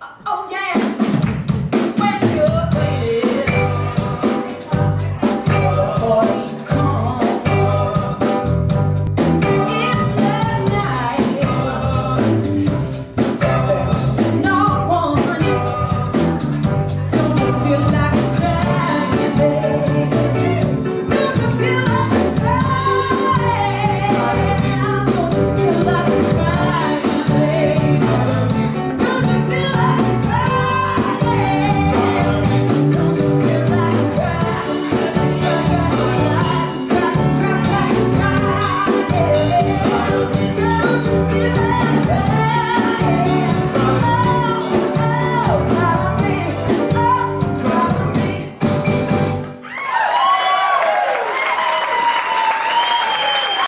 Uh,